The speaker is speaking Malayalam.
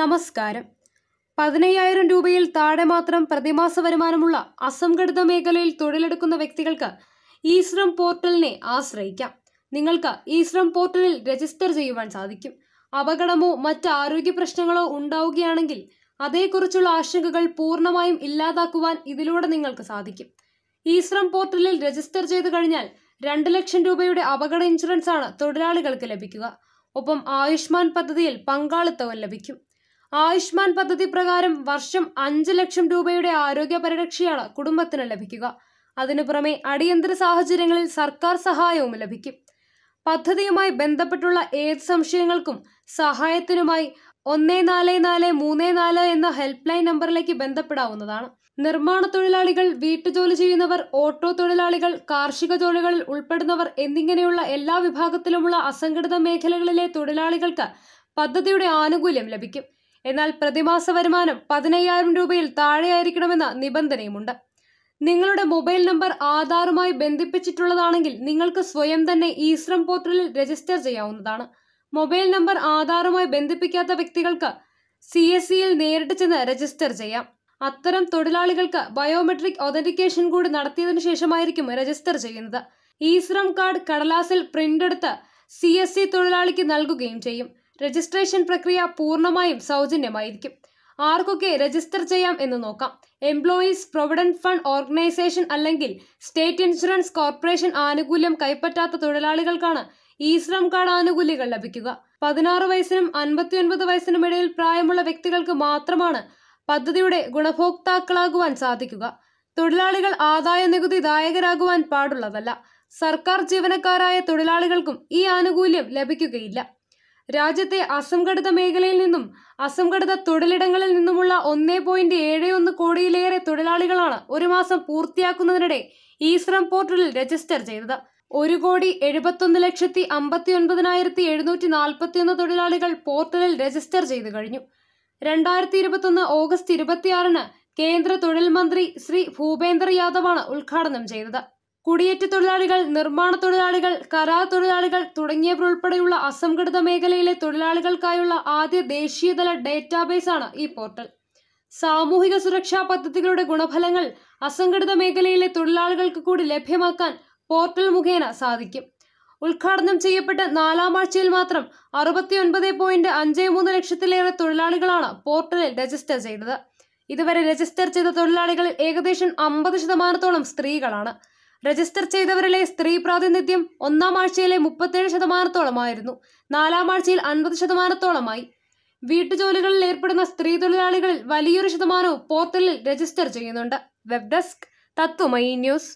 നമസ്കാരം. പതിനയ്യായിരം രൂപയിൽ താഴെ മാത്രം പ്രതിമാസ വരുമാനമുള്ള അസംഘടിത മേഖലയിൽ തൊഴിലെടുക്കുന്ന വ്യക്തികൾക്ക് ഈ ശ്രം പോർട്ടലിനെ ആശ്രയിക്കാം. നിങ്ങൾക്ക് ഈ ശ്രം പോർട്ടലിൽ രജിസ്റ്റർ ചെയ്യുവാൻ സാധിക്കും. അപകടമോ മറ്റ് ആരോഗ്യ പ്രശ്നങ്ങളോ ഉണ്ടാവുകയാണെങ്കിൽ അതേക്കുറിച്ചുള്ള ആശങ്കകൾ പൂർണമായും ഇല്ലാതാക്കുവാൻ ഇതിലൂടെ നിങ്ങൾക്ക് സാധിക്കും. ഈ ശ്രം പോർട്ടലിൽ രജിസ്റ്റർ ചെയ്തു കഴിഞ്ഞാൽ രണ്ട് ലക്ഷം രൂപയുടെ അപകട ഇൻഷുറൻസ് ആണ് തൊഴിലാളികൾക്ക് ലഭിക്കുക. ഒപ്പം ആയുഷ്മാൻ പദ്ധതിയിൽ പങ്കാളിത്തവും ലഭിക്കും. ആയുഷ്മാൻ പദ്ധതി പ്രകാരം വർഷം അഞ്ച് ലക്ഷം രൂപയുടെ ആരോഗ്യ പരിരക്ഷയാണ് കുടുംബത്തിന് ലഭിക്കുക. അതിനു പുറമെ അടിയന്തര സാഹചര്യങ്ങളിൽ സർക്കാർ സഹായവും ലഭിക്കും. പദ്ധതിയുമായി ബന്ധപ്പെട്ടുള്ള ഏത് സംശയങ്ങൾക്കും സഹായത്തിനുമായി ഒന്ന് നാല് നാല് മൂന്ന് നാല് എന്ന ഹെൽപ്പ് ലൈൻ നമ്പറിലേക്ക് ബന്ധപ്പെടാവുന്നതാണ്. നിർമ്മാണ തൊഴിലാളികൾ വീട്ടുജോലി ചെയ്യുന്നവർ ഓട്ടോ തൊഴിലാളികൾ കാർഷിക ജോലികളിൽ ഉൾപ്പെടുന്നവർ എന്നിങ്ങനെയുള്ള എല്ലാ വിഭാഗത്തിലുമുള്ള അസംഘടിത മേഖലകളിലെ തൊഴിലാളികൾക്ക് പദ്ധതിയുടെ ആനുകൂല്യം ലഭിക്കും. എന്നാൽ പ്രതിമാസ വരുമാനം പതിനയ്യായിരം രൂപയിൽ താഴെയായിരിക്കണമെന്ന നിബന്ധനയുമുണ്ട്. നിങ്ങളുടെ മൊബൈൽ നമ്പർ ആധാറുമായി ബന്ധിപ്പിച്ചിട്ടുള്ളതാണെങ്കിൽ നിങ്ങൾക്ക് സ്വയം തന്നെ ഈ ശ്രം പോർട്ടലിൽ രജിസ്റ്റർ ചെയ്യാവുന്നതാണ്. മൊബൈൽ നമ്പർ ആധാറുമായി ബന്ധിപ്പിക്കാത്ത വ്യക്തികൾക്ക് സി എസ് സിയിൽ നേരിട്ട് ചെന്ന് രജിസ്റ്റർ ചെയ്യാം. അത്തരം തൊഴിലാളികൾക്ക് ബയോമെട്രിക് ഒതന്റിക്കേഷൻ കൂടി നടത്തിയതിനു ശേഷമായിരിക്കും രജിസ്റ്റർ ചെയ്യുന്നത്. ഈ ശ്രം കാർഡ് കടലാസിൽ പ്രിന്റ് എടുത്ത് സി എസ് സി തൊഴിലാളിക്ക് നൽകുകയും ചെയ്യും. രജിസ്ട്രേഷൻ പ്രക്രിയ പൂർണമായും സൗജന്യമായിരിക്കും. ആർക്കൊക്കെ രജിസ്റ്റർ ചെയ്യാം എന്ന് നോക്കാം. എംപ്ലോയീസ് പ്രൊവിഡന്റ് ഫണ്ട് ഓർഗനൈസേഷൻ അല്ലെങ്കിൽ സ്റ്റേറ്റ് ഇൻഷുറൻസ് കോർപ്പറേഷൻ ആനുകൂല്യം കൈപ്പറ്റാത്ത തൊഴിലാളികൾക്കാണ് ഈ ശ്രം കാർഡ് ആനുകൂല്യങ്ങൾ ലഭിക്കുക. പതിനാറ് വയസ്സിനും അൻപത്തിയൊൻപത് വയസ്സിനും ഇടയിൽ പ്രായമുള്ള വ്യക്തികൾക്ക് മാത്രമാണ് പദ്ധതിയുടെ ഗുണഭോക്താക്കളാകുവാൻ സാധിക്കുക. തൊഴിലാളികൾ ആദായ നികുതി ദായകരാകുവാൻ പാടുള്ളതല്ല. സർക്കാർ ജീവനക്കാരായ തൊഴിലാളികൾക്കും ഈ ആനുകൂല്യം ലഭിക്കുകയില്ല. രാജ്യത്തെ അസംഘടിത മേഖലയിൽ നിന്നും അസംഘടിത തൊഴിലിടങ്ങളിൽ നിന്നുമുള്ള ഒന്നേ പോയിന്റ് ഏഴ് ഒന്ന് കോടിയിലേറെ തൊഴിലാളികളാണ് ഒരു മാസം പൂർത്തിയാക്കുന്നതിനിടെ ഈ ശ്രം പോർട്ടലിൽ രജിസ്റ്റർ ചെയ്തത്. ഒരു കോടി എഴുപത്തൊന്ന് ലക്ഷത്തി അമ്പത്തി ഒൻപതിനായിരത്തി എഴുന്നൂറ്റി നാൽപ്പത്തിയൊന്ന് തൊഴിലാളികൾ പോർട്ടലിൽ രജിസ്റ്റർ ചെയ്തു കഴിഞ്ഞു. രണ്ടായിരത്തി ഇരുപത്തൊന്ന് ഓഗസ്റ്റ് ഇരുപത്തിയാറിന് കേന്ദ്ര തൊഴിൽ മന്ത്രി ശ്രീ ഭൂപേന്ദർ യാദവാണ് ഉദ്ഘാടനം ചെയ്തത്. കുടിയേറ്റ തൊഴിലാളികൾ നിർമ്മാണ തൊഴിലാളികൾ കരാർ തൊഴിലാളികൾ തുടങ്ങിയവരുൾപ്പെടെയുള്ള അസംഘടിത മേഖലയിലെ തൊഴിലാളികൾക്കായുള്ള ആദ്യ ദേശീയതല ഡേറ്റാബേസ് ആണ് ഈ പോർട്ടൽ. സാമൂഹിക സുരക്ഷാ പദ്ധതികളുടെ ഗുണഫലങ്ങൾ അസംഘടിത മേഖലയിലെ തൊഴിലാളികൾക്ക് കൂടി ലഭ്യമാക്കാൻ പോർട്ടൽ മുഖേന സാധിക്കും. ഉദ്ഘാടനം ചെയ്യപ്പെട്ട നാലാം ആഴ്ചയിൽ മാത്രം അറുപത്തിയൊൻപത് പോയിന്റ് അഞ്ച് മൂന്ന് ലക്ഷത്തിലേറെ തൊഴിലാളികളാണ് പോർട്ടലിൽ രജിസ്റ്റർ ചെയ്തത്. ഇതുവരെ രജിസ്റ്റർ ചെയ്ത തൊഴിലാളികളിൽ ഏകദേശം അമ്പത് ശതമാനത്തോളം സ്ത്രീകളാണ്. രജിസ്റ്റർ ചെയ്തവരിലെ സ്ത്രീ പ്രാതിനിധ്യം ഒന്നാം ആഴ്ചയിലെ മുപ്പത്തേഴ് ശതമാനത്തോളമായിരുന്നു. നാലാം ആഴ്ചയിൽ അൻപത് ശതമാനത്തോളമായി. വീട്ടുജോലികളിൽ ഏർപ്പെടുന്ന സ്ത്രീ തൊഴിലാളികളിൽ വലിയൊരു ശതമാനവും പോർട്ടലിൽ രജിസ്റ്റർ ചെയ്യുന്നുണ്ട്. Web desk Tattvamayi news.